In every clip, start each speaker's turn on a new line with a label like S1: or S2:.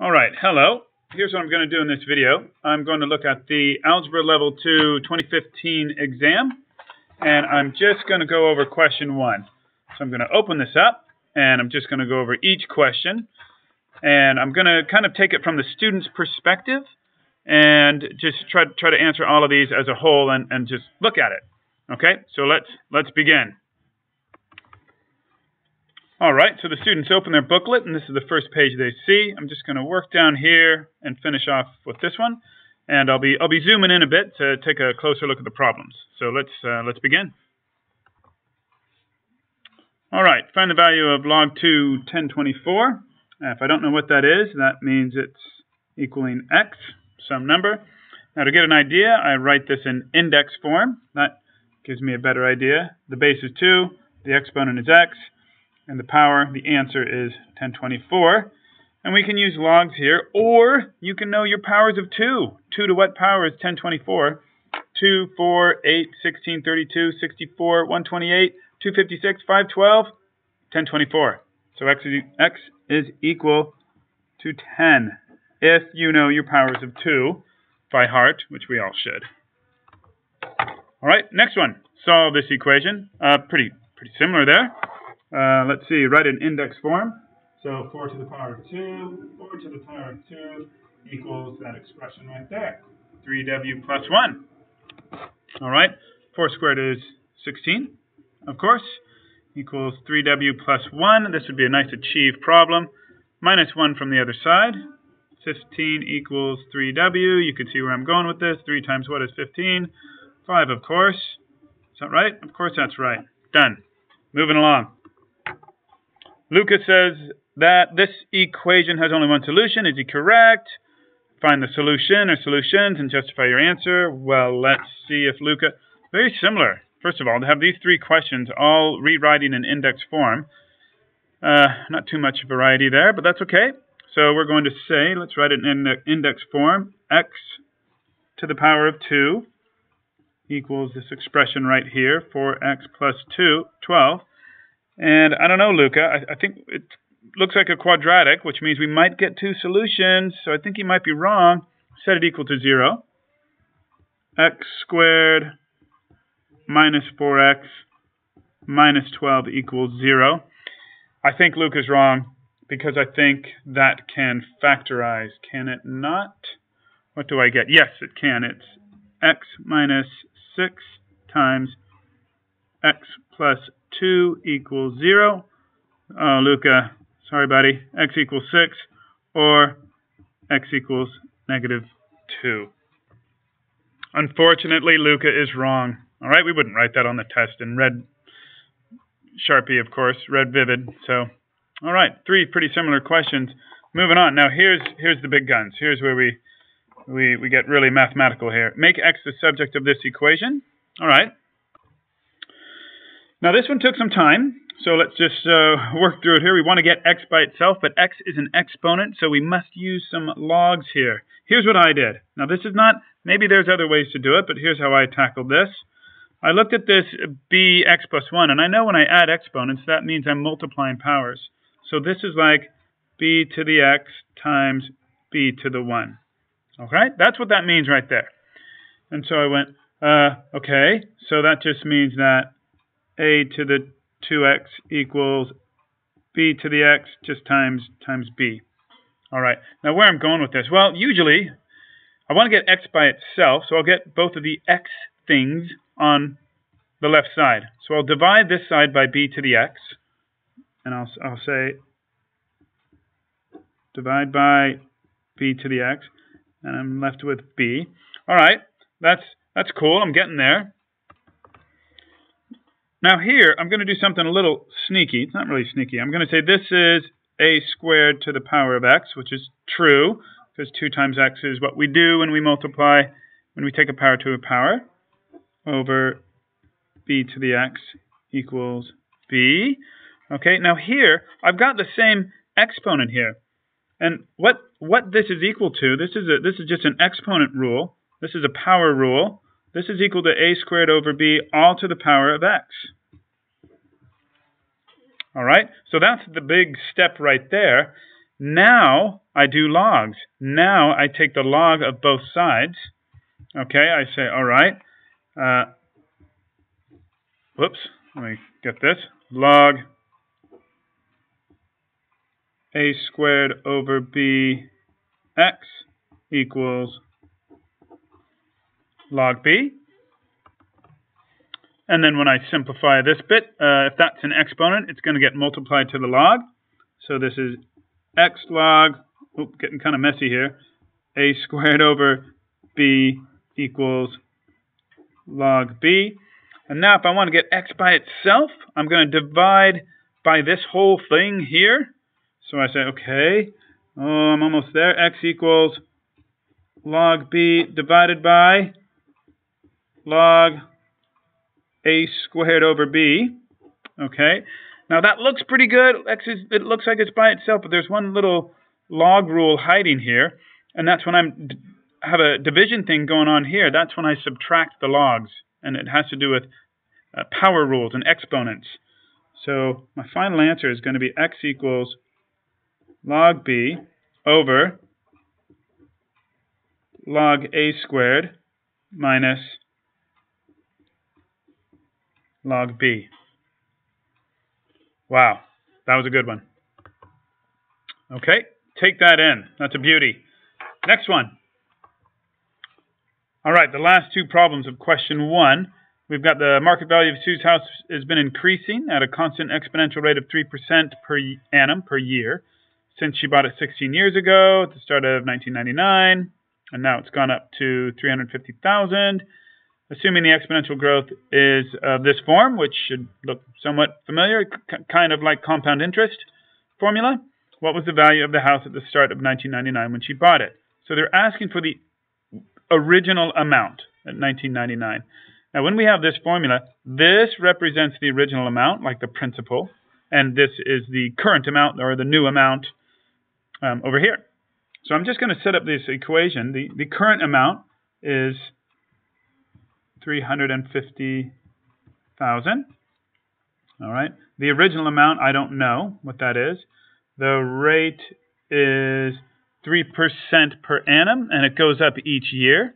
S1: All right, hello. Here's what I'm going to do in this video. I'm going to look at the Algebra Level 2 2015 exam, and I'm just going to go over question one. So I'm going to open this up, and I'm just going to go over each question, and I'm going to kind of take it from the student's perspective and just try, try to answer all of these as a whole and, and just look at it. Okay, so let's, let's begin. All right, so the students open their booklet, and this is the first page they see. I'm just going to work down here and finish off with this one, and I'll be I'll be zooming in a bit to take a closer look at the problems. So let's uh, let's begin. All right, find the value of log 2 1024. Uh, if I don't know what that is, that means it's equaling x, some number. Now to get an idea, I write this in index form. That gives me a better idea. The base is 2, the exponent is x, and the power, the answer is 1024. And we can use logs here, or you can know your powers of 2. 2 to what power is 1024? 2, 4, 8, 16, 32, 64, 128, 256, 512, 1024. So x is, x is equal to 10 if you know your powers of 2 by heart, which we all should. All right, next one. Solve this equation. Uh, pretty, pretty similar there. Uh, let's see, write in index form. So 4 to the power of 2, 4 to the power of 2 equals that expression right there, 3w plus 1. All right, 4 squared is 16, of course, equals 3w plus 1. This would be a nice achieved problem. Minus 1 from the other side. 15 equals 3w. You can see where I'm going with this. 3 times what is 15? 5, of course. Is that right? Of course that's right. Done. Moving along. Lucas says that this equation has only one solution. Is he correct? Find the solution or solutions and justify your answer. Well, let's see if Luca... Very similar. First of all, to have these three questions all rewriting in index form. Uh, not too much variety there, but that's okay. So we're going to say, let's write it in the index form, x to the power of 2 equals this expression right here, 4x plus 2, 12. And I don't know, Luca. I, I think it looks like a quadratic, which means we might get two solutions. So I think you might be wrong. Set it equal to 0. x squared minus 4x minus 12 equals 0. I think Luke is wrong because I think that can factorize. Can it not? What do I get? Yes, it can. It's x minus 6 times x plus 2 equals 0. Oh, Luca, sorry, buddy. x equals 6 or x equals negative 2. Unfortunately, Luca is wrong. All right, we wouldn't write that on the test in red Sharpie, of course, red vivid. So, all right, three pretty similar questions. Moving on. Now, here's here's the big guns. Here's where we we we get really mathematical here. Make x the subject of this equation. All right. Now this one took some time, so let's just uh, work through it here. We want to get x by itself, but x is an exponent, so we must use some logs here. Here's what I did. Now this is not, maybe there's other ways to do it, but here's how I tackled this. I looked at this bx plus 1, and I know when I add exponents, that means I'm multiplying powers. So this is like b to the x times b to the 1. Okay, that's what that means right there. And so I went, uh, okay, so that just means that a to the 2x equals b to the x just times times b. All right, now where I'm going with this? Well, usually I want to get x by itself, so I'll get both of the x things on the left side. So I'll divide this side by b to the x, and I'll, I'll say divide by b to the x, and I'm left with b. All right, that's that's cool. I'm getting there. Now here, I'm going to do something a little sneaky. It's not really sneaky. I'm going to say this is a squared to the power of x, which is true, because 2 times x is what we do when we multiply, when we take a power to a power, over b to the x equals b. Okay, now here, I've got the same exponent here. And what, what this is equal to, this is, a, this is just an exponent rule. This is a power rule. This is equal to a squared over b all to the power of x. All right, so that's the big step right there. Now I do logs. Now I take the log of both sides. Okay, I say, all right. Uh, whoops, let me get this. Log a squared over b x equals log b. And then when I simplify this bit, uh, if that's an exponent, it's going to get multiplied to the log. So this is x log, oops, getting kind of messy here, a squared over b equals log b. And now if I want to get x by itself, I'm going to divide by this whole thing here. So I say, okay, oh, I'm almost there. x equals log b divided by log a squared over b. Okay, now that looks pretty good. It looks like it's by itself, but there's one little log rule hiding here, and that's when I'm have a division thing going on here. That's when I subtract the logs, and it has to do with uh, power rules and exponents. So my final answer is going to be x equals log b over log a squared minus log b. Wow, that was a good one. Okay, take that in. That's a beauty. Next one. All right, the last two problems of question one. We've got the market value of Sue's house has been increasing at a constant exponential rate of 3% per annum per year since she bought it 16 years ago at the start of 1999, and now it's gone up to 350,000 assuming the exponential growth is of this form, which should look somewhat familiar, kind of like compound interest formula, what was the value of the house at the start of 1999 when she bought it? So they're asking for the original amount at 1999. Now, when we have this formula, this represents the original amount, like the principal, and this is the current amount or the new amount um, over here. So I'm just going to set up this equation. The, the current amount is 350,000. All right. The original amount, I don't know what that is. The rate is 3% per annum, and it goes up each year.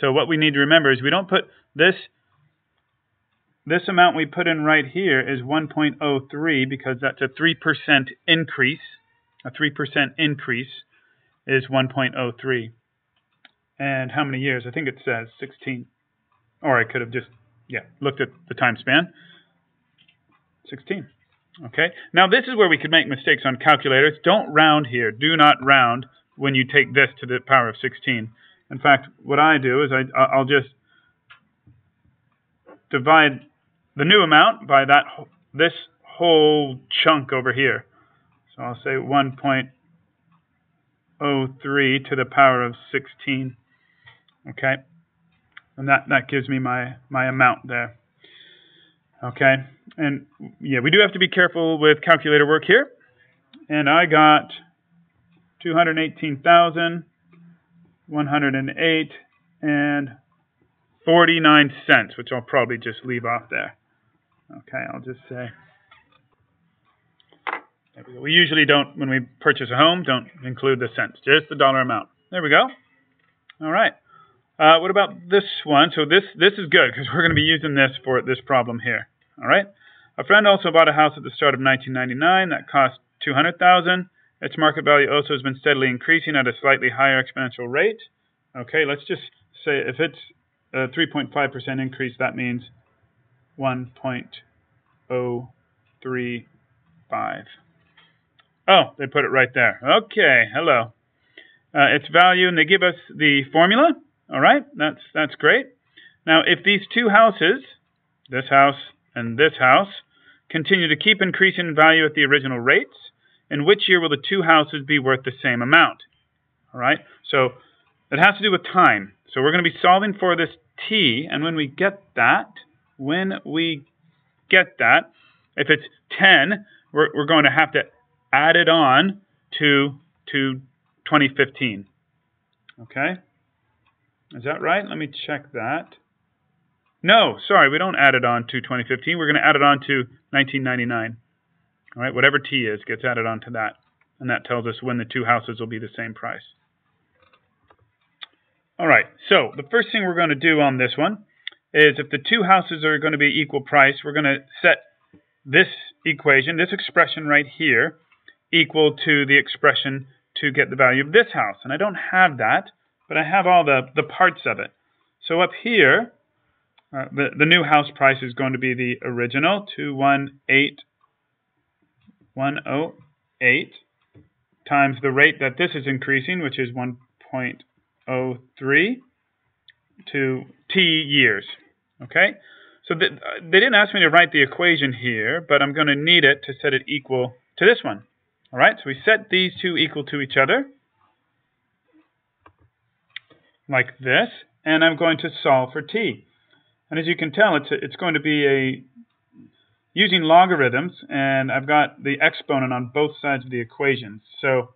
S1: So what we need to remember is we don't put this this amount we put in right here is 1.03 because that's a 3% increase. A 3% increase is 1.03. And how many years? I think it says 16. Or I could have just, yeah, looked at the time span. 16. Okay. Now this is where we could make mistakes on calculators. Don't round here. Do not round when you take this to the power of 16. In fact, what I do is I, I'll just divide the new amount by that this whole chunk over here. So I'll say 1.03 to the power of 16. Okay and that that gives me my my amount there. Okay, and yeah, we do have to be careful with calculator work here. And I got 218,108 and 49 cents, which I'll probably just leave off there. Okay, I'll just say. We, we usually don't, when we purchase a home, don't include the cents, just the dollar amount. There we go. All right. Uh, what about this one? So this this is good because we're going to be using this for this problem here. All right. A friend also bought a house at the start of 1999 that cost 200,000. Its market value also has been steadily increasing at a slightly higher exponential rate. Okay, let's just say if it's a 3.5% increase, that means 1.035. Oh, they put it right there. Okay, hello. Uh, its value, and they give us the formula. All right, that's that's great. Now, if these two houses, this house and this house, continue to keep increasing in value at the original rates, in which year will the two houses be worth the same amount? All right, so it has to do with time. So we're going to be solving for this t, and when we get that, when we get that, if it's 10, we're, we're going to have to add it on to, to 2015. Okay? Is that right? Let me check that. No, sorry, we don't add it on to 2015. We're going to add it on to 1999. All right, whatever T is gets added on to that. and that tells us when the two houses will be the same price. All right, so the first thing we're going to do on this one is if the two houses are going to be equal price, we're going to set this equation, this expression right here, equal to the expression to get the value of this house. And I don't have that, but I have all the, the parts of it. So up here, uh, the, the new house price is going to be the original, 218,108, times the rate that this is increasing, which is 1.03 to t years. Okay? So th they didn't ask me to write the equation here, but I'm going to need it to set it equal to this one. All right, so we set these two equal to each other, like this, and I'm going to solve for t. And as you can tell, it's, a, it's going to be a using logarithms, and I've got the exponent on both sides of the equation. So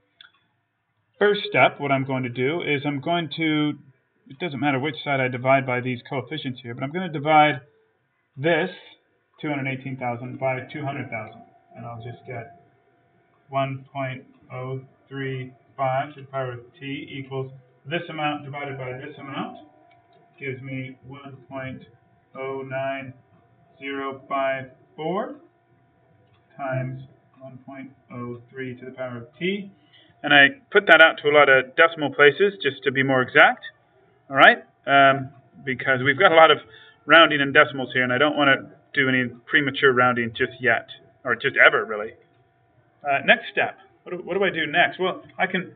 S1: first step, what I'm going to do is I'm going to, it doesn't matter which side I divide by these coefficients here, but I'm going to divide this 218,000 by 200,000, and I'll just get 1.035 to the power of t equals this amount divided by this amount gives me 1.09054 times 1.03 to the power of t. And I put that out to a lot of decimal places just to be more exact. All right? Um, because we've got a lot of rounding and decimals here, and I don't want to do any premature rounding just yet, or just ever, really. Uh, next step. What do, what do I do next? Well, I can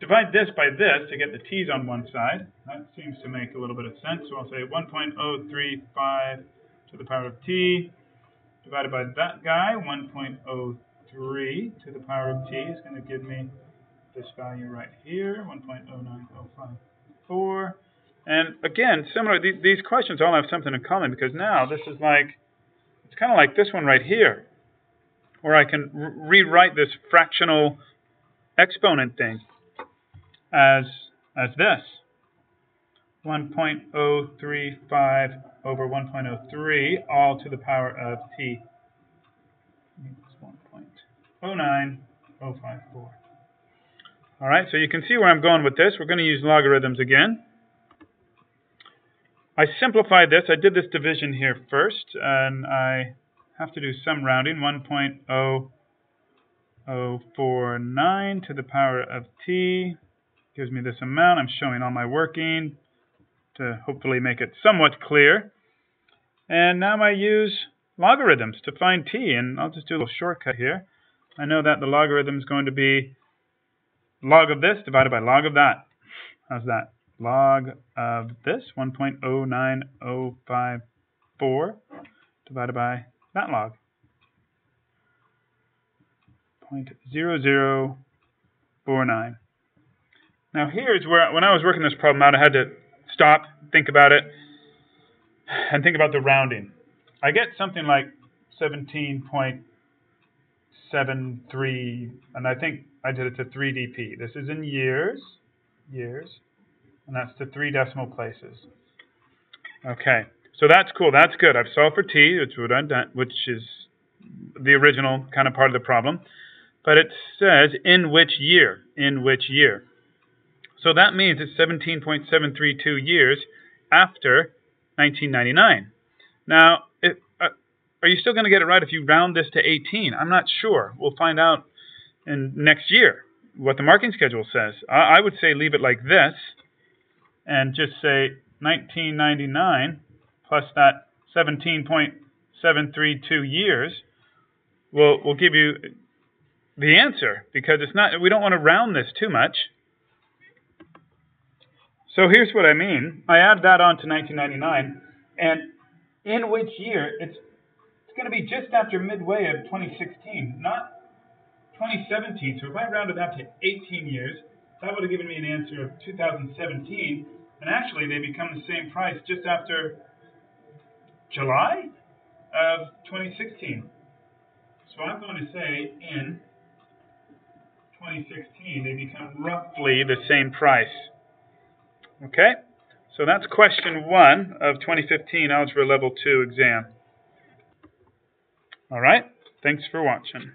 S1: divide this by this to get the t's on one side. That seems to make a little bit of sense. So I'll say 1.035 to the power of t divided by that guy, 1.03 to the power of t is going to give me this value right here, 1.09054. And again, similar, these, these questions all have something in common because now this is like, it's kind of like this one right here, where I can rewrite this fractional exponent thing as, as this. 1.035 over 1.03 all to the power of t. It's 1.09054. All right, so you can see where I'm going with this. We're going to use logarithms again. I simplified this. I did this division here first, and I have to do some rounding. 1.0049 to the power of t gives me this amount. I'm showing all my working to hopefully make it somewhat clear. And now I use logarithms to find t, and I'll just do a little shortcut here. I know that the logarithm is going to be log of this divided by log of that. How's that? log of this, 1.09054 divided by that log, 0.0049. Now here's where, when I was working this problem out, I had to stop, think about it, and think about the rounding. I get something like 17.73, and I think I did it to 3dp. This is in years, years and that's to three decimal places. Okay, so that's cool. That's good. I've solved for t, which, would done, which is the original kind of part of the problem. But it says in which year, in which year. So that means it's 17.732 years after 1999. Now, uh, are you still going to get it right if you round this to 18? I'm not sure. We'll find out in next year what the marking schedule says. I, I would say leave it like this and just say 1999 plus that 17.732 years will will give you the answer because it's not we don't want to round this too much. So here's what I mean. I add that on to 1999 and in which year it's it's going to be just after midway of 2016, not 2017. So if I rounded that to 18 years, that would have given me an answer of 2017 and actually, they become the same price just after July of 2016. So I'm going to say in 2016, they become roughly the same price. Okay? So that's question one of 2015 Algebra Level 2 exam. All right? Thanks for watching.